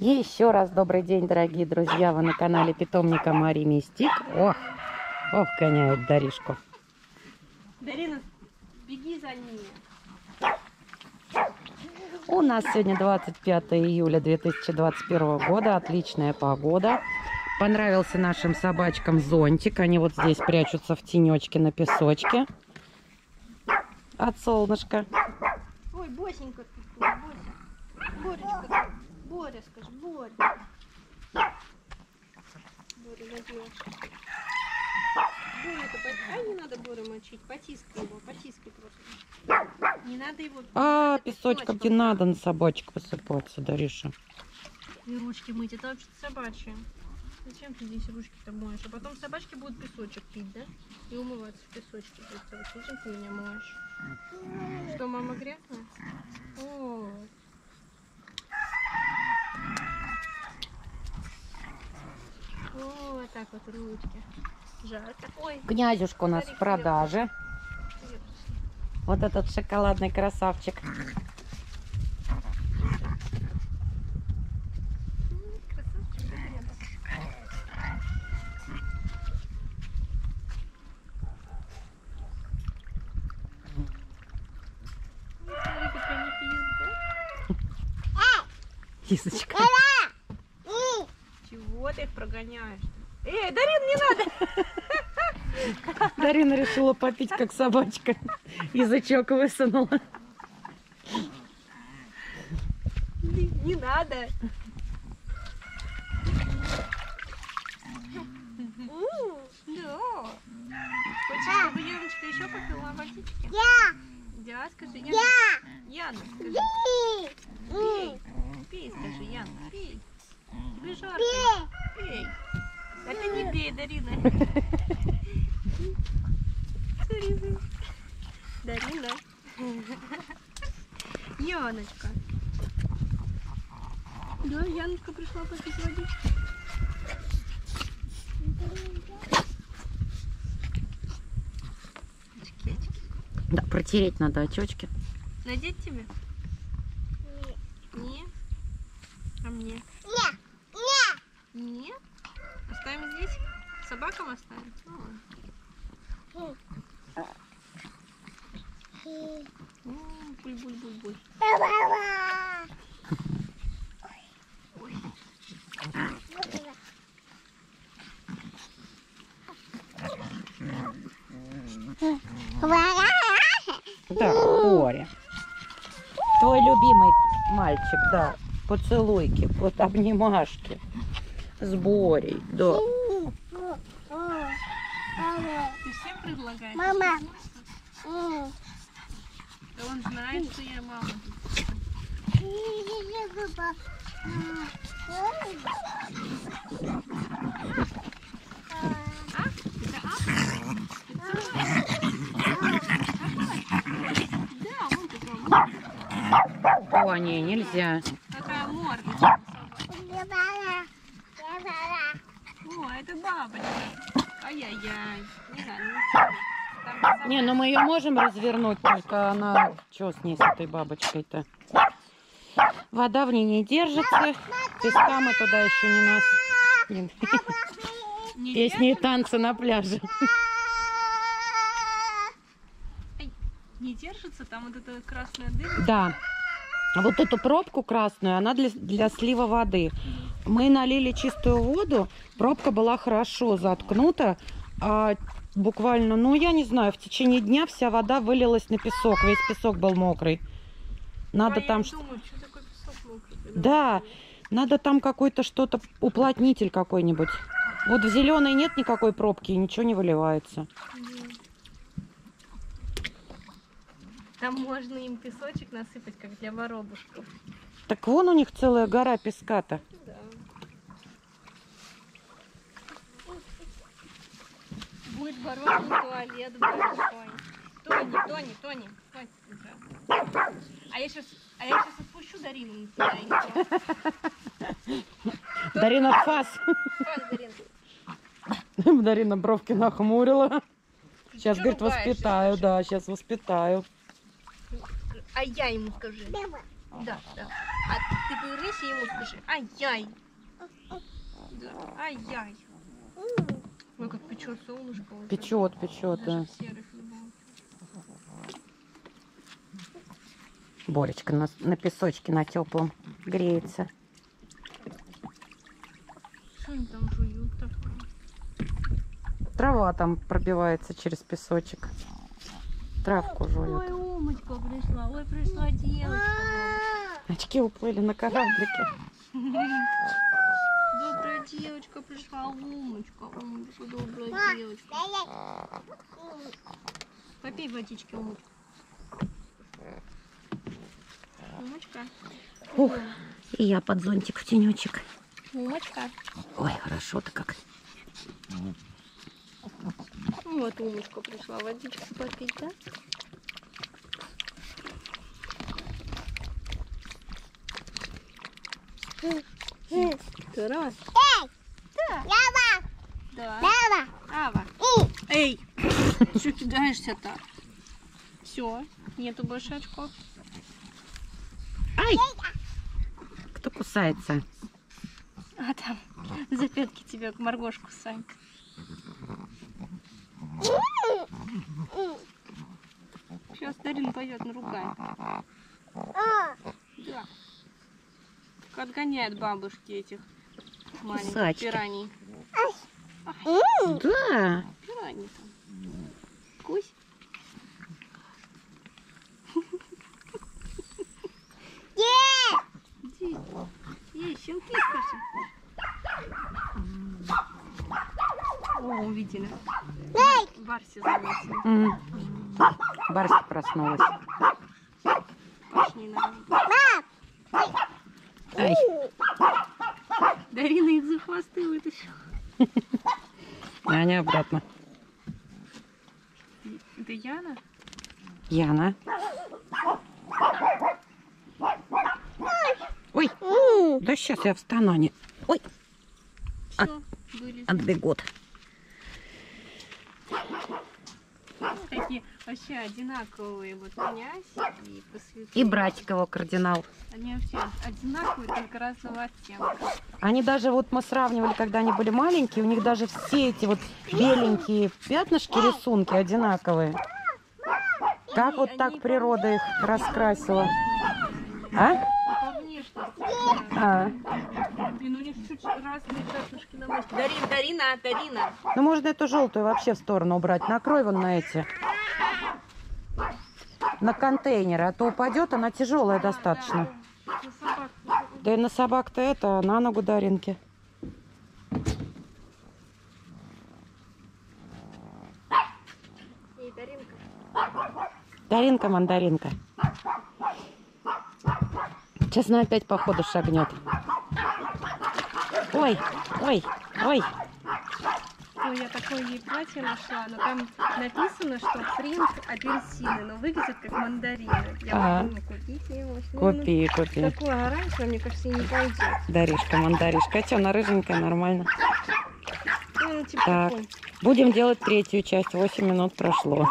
Еще раз добрый день, дорогие друзья. Вы на канале питомника Мари Мистик. Ох, ох, гоняет Даришку. Дарина, беги за ними. У нас сегодня 25 июля 2021 года. Отличная погода. Понравился нашим собачкам зонтик. Они вот здесь прячутся в тенечке на песочке от солнышка. Ой, Босенька ты. Боречка, Боря, скажи, Боря. Боря, надежка. Боря-то, ай, не надо Борю мочить, потискай его, потискай просто. Не надо его... А, это песочком не надо на собачек посыпаться, Дариша. И ручки мыть, это вообще собачье. Зачем ты здесь ручки-то моешь? А потом собачки будут песочек пить, да? И умываться в песочке Зачем ты меня моешь? Что, мама грязная? О. О, вот так вот ручки. Жарко. Ой, Князюшка у нас в продаже. Вот этот шоколадный красавчик. Кисочка. Прогоняешь? Эй, Дарин, не надо! Дарина решила попить, как собачка. Язычок высунула. Не, не надо. Да. Хочешь, чтобы Яночка еще попила водички? Да, скажи, Яна. Яна, скажи. Пей. Пей, скажи, Яна, пей. Тебе жарко. Пей. Это не пей, Дарина. Смотри. Дарина. Яночка. Да, Яночка пришла попить. Очки, очки. Да, протереть надо очечки. Надеть тебе? Нет. А мне? Нет. Оставим здесь? Собакам оставим? Ну. М, Буль-буль-буль-буль. Да, Боря. Твой любимый мальчик, да. Поцелуйки, вот обнимашки. С Борей, да. Ты всем предлагаешь? Мама. Да он знает, что я мама. Да, он такой. О, не, нельзя. Какая морда. О, это бабочка. Ай-яй-яй. Не надо, не. Там ну мы ее можем развернуть, только она... Что с ней, с этой бабочкой-то? Вода в ней не держится. Песка мы туда еще не нас... не- Не Песни и танцы на пляже. Не держится, там вот эта красная дым. Да. Вот эту пробку красную, она для, для слива воды. Мы налили чистую воду, пробка была хорошо заткнута, а буквально, ну я не знаю, в течение дня вся вода вылилась на песок, весь песок был мокрый. Надо А я там, ш- думаю, что такой песок мокрый. да, надо там какой-то что-то, уплотнитель какой-нибудь. Вот в зеленой нет никакой пробки, и ничего не выливается. Мгм. Там можно им песочек насыпать, как для воробушков. Так вон у них целая гора песка-то. Да. Будет воробушный туалет большой. Тони, Тони, Тони, хватит уже. А я сейчас, а я сейчас отпущу Дарину на тебя. Дарина фас. Хватит, Дарина. Дарина бровки нахмурила. Сейчас, говорит, воспитаю, да, сейчас воспитаю. А я ему скажи. Да, да. А ты повернись и ему скажи. Ай-яй. Да, ай-яй. Ой, как печет солнышко. уже. Печет, печет, да. Даже. Боречка на, на песочке на теплом греется. Что они там жуют такое? Трава там пробивается через песочек. Травку Ой, жует. умочка пришла. Ой, пришла девочка. Очки уплыли на кораблике. Добрая девочка пришла, умочка. Умочка, добрая девочка. Попей водички, умочка. Умочка. Ух, и я под зонтик в тенечек. Умочка. Ой, хорошо-то как. Вот умочка пришла водичку попить, да? Здорово. Да. Да. Ава. Эй, что кидаешься так? Все, нету больше очков. Ай! Кто кусается? А там за пятки тебя Маргош кусает. Сейчас Дарин пойдет наругает. Да. Отгоняет бабушки этих маленьких Кусачки. пираний. Да. Пираний там. Кусь. Иди. Ей, щенки, скажи. О, увидели. Барси заметили. М. Барсик проснулась. Пошли на Ай, Дарина их за хвосты вытащила. Аня обратно. Это Яна? Яна. Ой, да сейчас я встану. Ой, А- Все, были отбегут. такие вообще одинаковые. Вот князь и. И братик его кардинал. Они вообще одинаковые, только разного оттенка. Они даже, вот мы сравнивали, когда они были маленькие, у них даже все эти вот беленькие пятнышки, рисунки одинаковые. Как вот так природа их раскрасила? А? А. Блин, у них чуть разные пятнышки на маске. Дарин, Дарина, Дарина. Ну, можно эту желтую вообще в сторону убрать. Накрой вон на эти. На контейнеры, а то упадет, она тяжелая достаточно. да. Да и на собак-то это, на ногу Даринки. Даринка. Даринка, мандаринка. Сейчас она опять по ходу шагнет. Ой, ой, ой. Ой, я такое ей платье нашла, но там написано, что принт апельсины, но выглядит как мандарины. Я Ага. подумала, купить его. Ну, Купи, купи. Такое оранжевое, мне кажется, не пойдет. Даришка, мандаришка. А что, она рыженькая, нормально. Ну, типа Так. такой. Будем делать третью часть. 8 минут прошло.